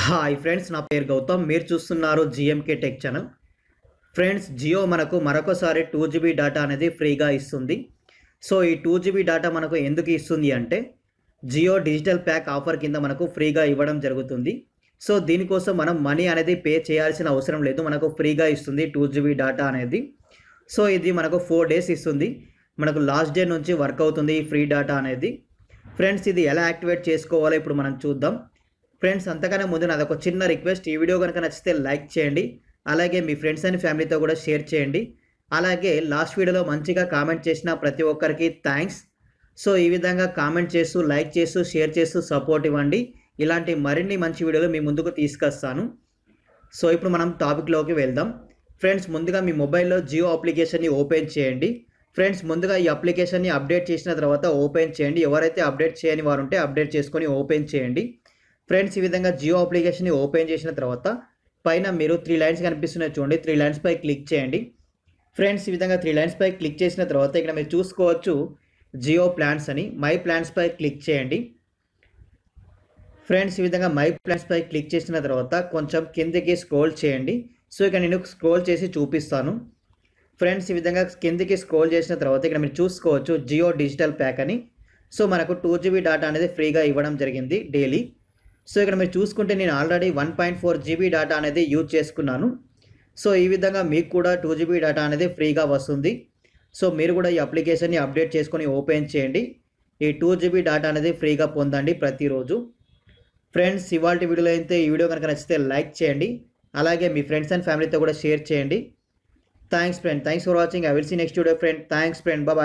Hi friends నా పేరు గౌతమ్. మీరు చూస్తున్నారు GMK tech channel. Friends Jio మనకు మరొకసారి టూ జీబీ డేటా అనేది ఫ్రీగా ఇస్తుంది. సో ఈ టూ జీబీ డేటా మనకు ఎందుకు ఇస్తుంది అంటే జియో డిజిటల్ ప్యాక్ ఆఫర్ కింద మనకు ఫ్రీగా ఇవ్వడం జరుగుతుంది. సో దీనికోసం మనం మనీ అనేది పే చేయాల్సిన అవసరం లేదు. మనకు ఫ్రీగా ఇస్తుంది టూ జీబీ డేటా అనేది. సో ఇది మనకు ఫోర్ డేస్ ఇస్తుంది. మనకు లాస్ట్ డే నుంచి వర్క్ అవుతుంది ఈ ఫ్రీ డేటా అనేది. ఫ్రెండ్స్ ఇది ఎలా యాక్టివేట్ చేసుకోవాలో ఇప్పుడు మనం చూద్దాం. ఫ్రెండ్స్ అంతకన్నా ముందు నాది ఒక చిన్న రిక్వెస్ట్. ఈ వీడియో కనుక నచ్చితే లైక్ చేయండి. అలాగే మీ ఫ్రెండ్స్ అండ్ ఫ్యామిలీతో కూడా షేర్ చేయండి. అలాగే లాస్ట్ వీడియోలో మంచిగా కామెంట్ చేసిన ప్రతి ఒక్కరికి థ్యాంక్స్. సో ఈ విధంగా కామెంట్ చేస్తూ లైక్ చేస్తూ షేర్ చేస్తూ సపోర్ట్ ఇవ్వండి. ఇలాంటి మరిన్ని మంచి వీడియోలు మీ ముందుకు తీసుకొస్తాను. సో ఇప్పుడు మనం టాపిక్లోకి వెళ్దాం. ఫ్రెండ్స్ ముందుగా మీ మొబైల్లో జియో అప్లికేషన్ని ఓపెన్ చేయండి. ఫ్రెండ్స్ ముందుగా ఈ అప్లికేషన్ని అప్డేట్ చేసిన తర్వాత ఓపెన్ చేయండి. ఎవరైతే అప్డేట్ చేయని వారు ఉంటే అప్డేట్ చేసుకొని ఓపెన్ చేయండి. ఫ్రెండ్స్ ఈ విధంగా జియో అప్లికేషన్ని ఓపెన్ చేసిన తర్వాత పైన మీరు త్రీ లైన్స్ కనిపిస్తున్నాయి చూడండి. త్రీ లైన్స్ పై క్లిక్ చేయండి. ఫ్రెండ్స్ ఈ విధంగా త్రీ లైన్స్ పై క్లిక్ చేసిన తర్వాత ఇక్కడ మీరు చూసుకోవచ్చు జియో ప్లాన్స్ అని. మై ప్లాన్స్ పై క్లిక్ చేయండి. ఫ్రెండ్స్ ఈ విధంగా మై ప్లాన్స్ పై క్లిక్ చేసిన తర్వాత కొంచెం కిందకి స్క్రోల్ చేయండి. సో ఇక్కడ నేను స్క్రోల్ చేసి చూపిస్తాను. ఫ్రెండ్స్ ఈ విధంగా కిందికి స్క్రోల్ చేసిన తర్వాత ఇక్కడ మీరు చూసుకోవచ్చు జియో డిజిటల్ ప్యాక్ అని. సో మనకు టూ జీబీ డేటా అనేది ఫ్రీగా ఇవ్వడం జరిగింది డైలీ. సో ఇక్కడ మీరు చూసుకుంటే నేను already one point four GB data అనేది యూజ్ చేసుకున్నాను. సో ఈ విధంగా మీకు కూడా టూ జీబీ డేటా అనేది ఫ్రీగా వస్తుంది. సో మీరు కూడా ఈ అప్లికేషన్ని అప్డేట్ చేసుకొని ఓపెన్ చేయండి. ఈ టూ జీబీ డేటా అనేది ఫ్రీగా పొందండి ప్రతిరోజు. ఫ్రెండ్స్ ఇవాళ వీడియోలో అయితే ఈ వీడియో కనుక నచ్చితే లైక్ చేయండి. అలాగే మీ ఫ్రెండ్స్ అండ్ ఫ్యామిలీతో కూడా షేర్ చేయండి. Thanks friend. Thanks for watching. I will see next video friend. Thanks friend. Bye.